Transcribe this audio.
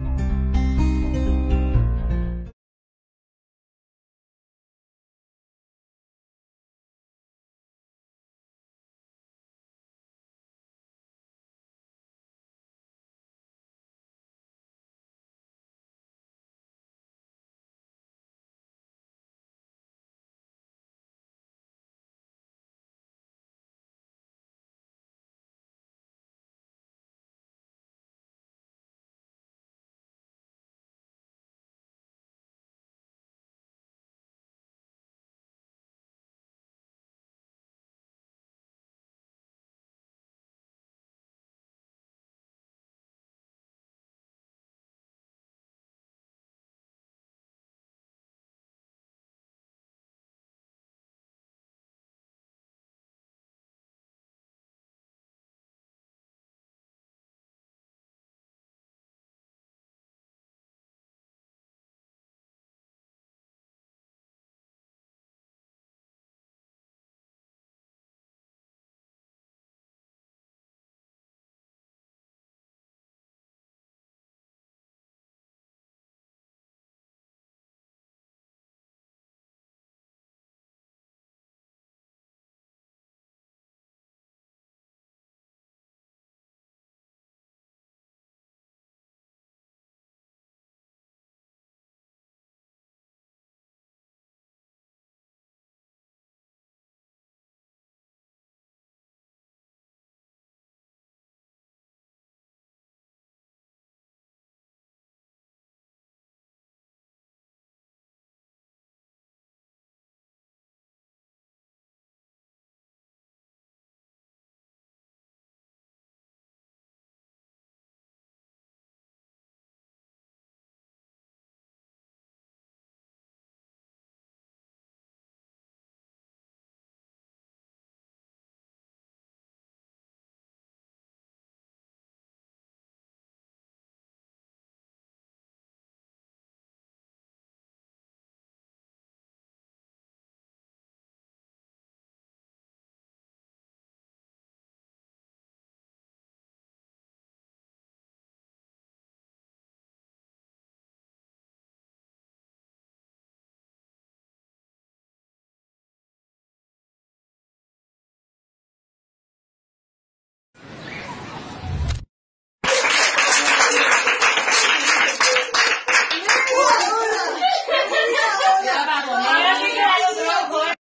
you